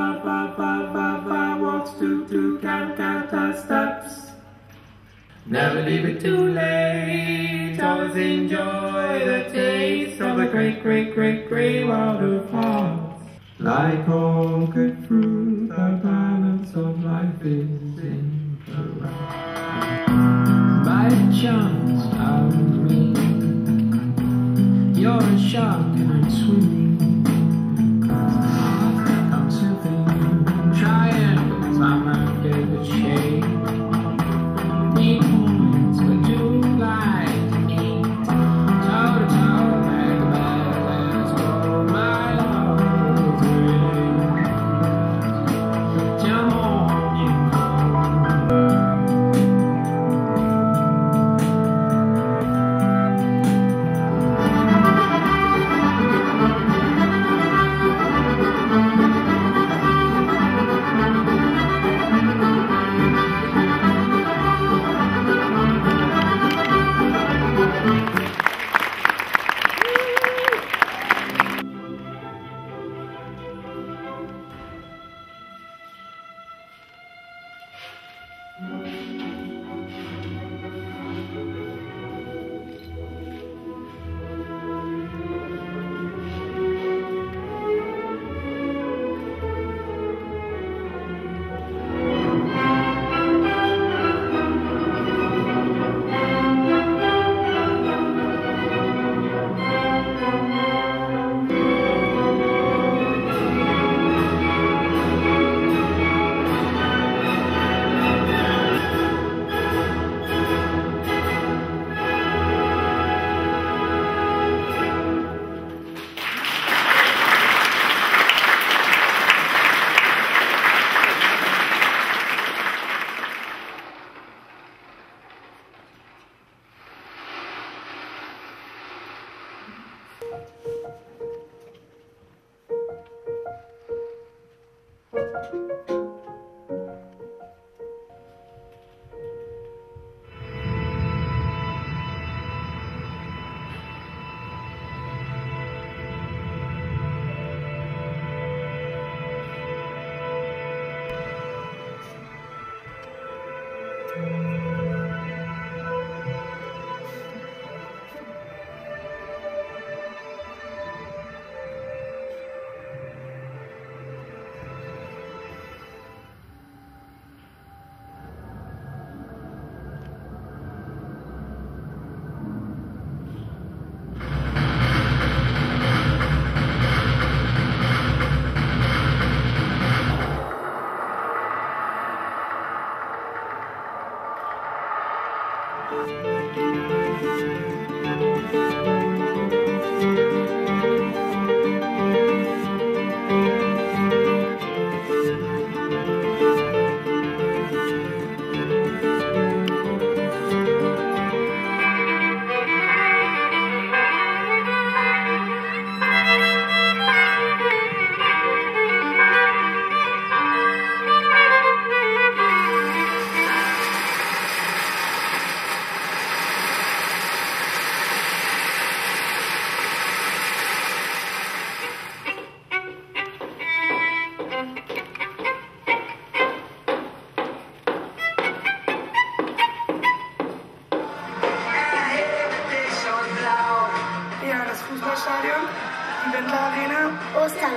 ba ba ba ba walks two two count count our steps. Never leave it too late. Always enjoy the taste of the great great great great waterfalls. Like all good fruit, the balance of life is in the right. By chance, I mean you're a shark and I'm swimming. Favorite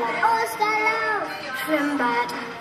like, oh, it's. Trim bad.